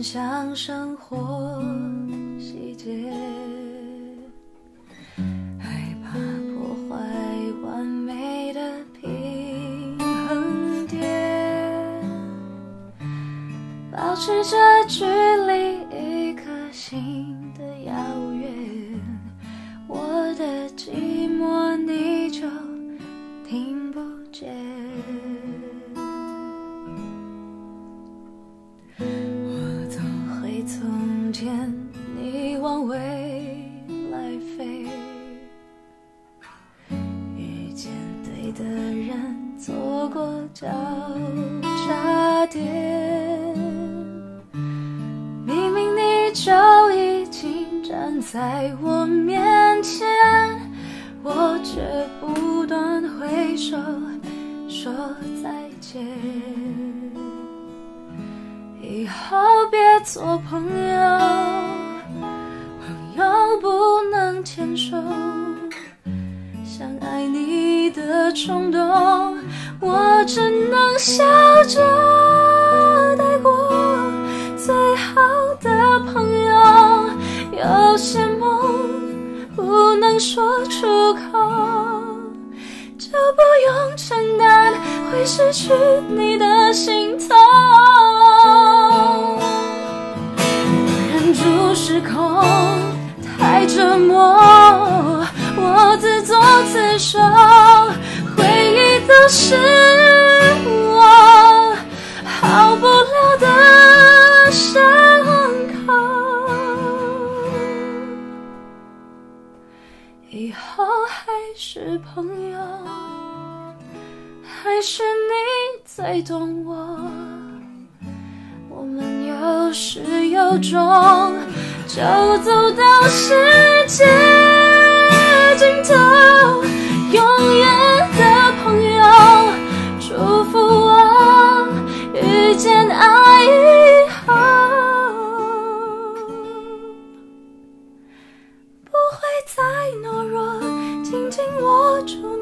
分享生活细节，害怕破坏完美的平衡点，保持着距离一颗心的遥远，我的寂寞往未来飞，遇见对的人，错过交叉点。明明你就已经站在我面前，我却不断挥手说再见。以后别做朋友，牵手。想爱你的冲动，我只能笑着带过。最好的朋友，有些梦不能说出口，就不用承担会失去你的心痛。我，我自作自受，回忆都是我好不了的伤口。以后还是朋友，还是你最懂我。我们有始有终，就走到世界尽头，永远的朋友，祝福我遇见爱以后。不会再懦弱，紧紧握住你。